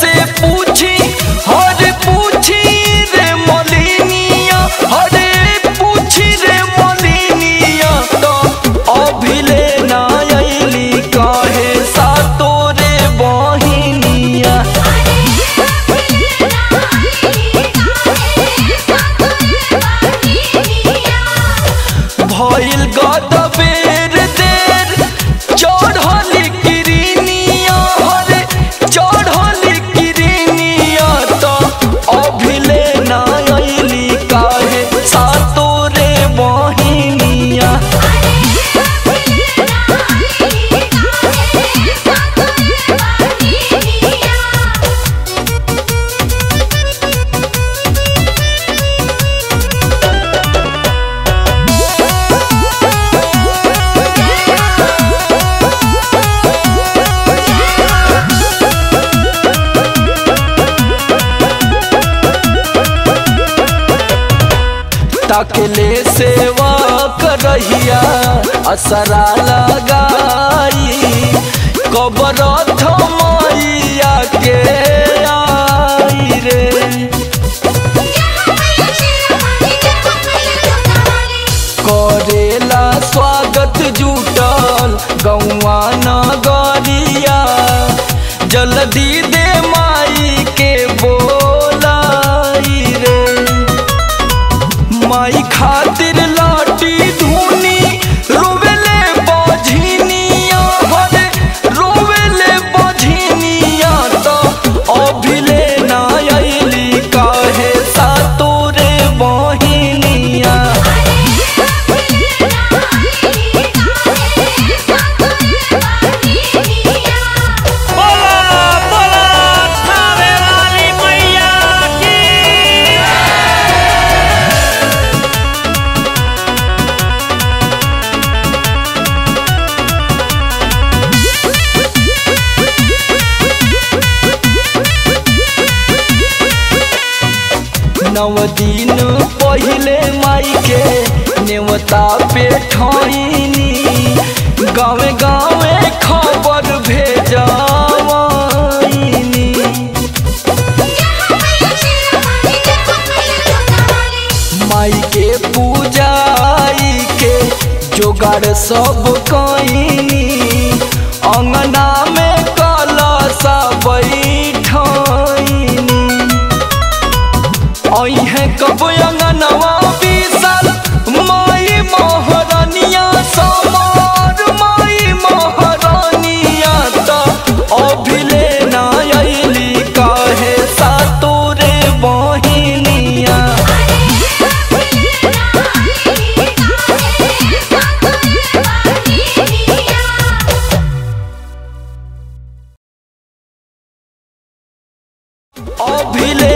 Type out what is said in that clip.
से पूछी हर पूछी रे मलिनिया हरे पूछी रे मलिनिया तो अभिले ना काहे बहिनिया। भइल तकले सेवा करहिया, असरा लगाई कबर मैया के स्वागत जुटल गौआ नगरिया जल्दी दे माई नव दिन पहिले माई के नेवता पे ठोइनी गावे गावे खबर भेजवाइनी माई के पूजाई के जोगाड़ सब कईनी। अंगना अभिले